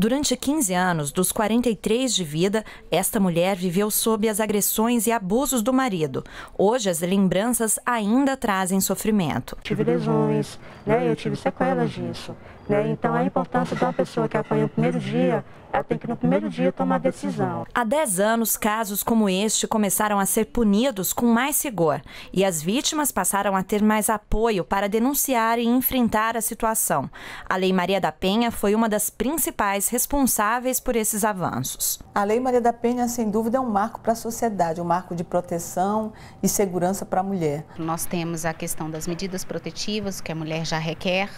Durante 15 anos, dos 43 de vida, esta mulher viveu sob as agressões e abusos do marido. Hoje, as lembranças ainda trazem sofrimento. Tive lesões, né? eu tive sequelas disso. Né? Então, a importância de uma pessoa que apanha o primeiro dia ela tem que no primeiro dia tomar decisão. Há 10 anos, casos como este começaram a ser punidos com mais rigor e as vítimas passaram a ter mais apoio para denunciar e enfrentar a situação. A Lei Maria da Penha foi uma das principais responsáveis por esses avanços. A Lei Maria da Penha, sem dúvida, é um marco para a sociedade, um marco de proteção e segurança para a mulher. Nós temos a questão das medidas protetivas que a mulher já requer,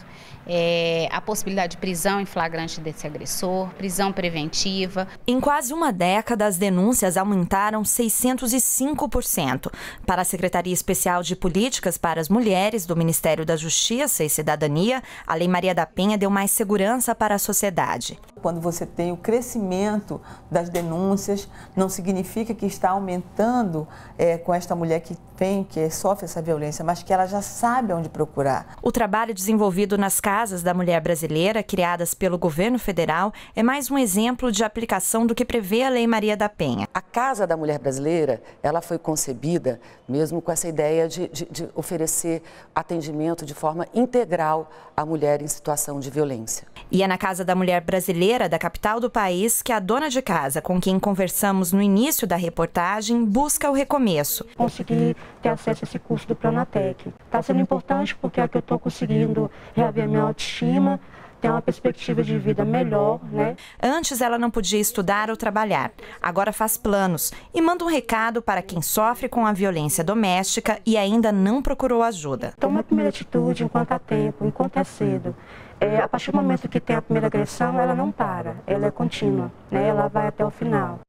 é, a possibilidade de prisão em flagrante desse agressor, prisão preventiva. Em quase uma década, as denúncias aumentaram 605%. Para a Secretaria Especial de Políticas para as Mulheres do Ministério da Justiça e Cidadania, a Lei Maria da Penha deu mais segurança para a sociedade. Quando você tem o crescimento das denúncias, não significa que está aumentando é, com esta mulher que tem, que sofre essa violência, mas que ela já sabe onde procurar. O trabalho desenvolvido nas casas da mulher brasileira, criadas pelo governo federal, é mais um exemplo de aplicação do que prevê a Lei Maria da Penha. A Casa da Mulher Brasileira, ela foi concebida mesmo com essa ideia de, de, de oferecer atendimento de forma integral à mulher em situação de violência. E é na Casa da Mulher Brasileira, da capital do país, que a dona de casa, com quem conversamos no início da reportagem, busca o recomeço. Conseguir ter acesso a esse curso do Pronatec. Está sendo importante porque é que eu estou conseguindo reaver minha autoestima, ter uma perspectiva de vida melhor, né? Antes ela não podia estudar ou trabalhar. Agora faz planos e manda um recado para quem sofre com a violência doméstica e ainda não procurou ajuda. Toma a primeira atitude enquanto há tempo, enquanto é cedo. É, a partir do momento que tem a primeira agressão, ela não para, ela é contínua, né? ela vai até o final.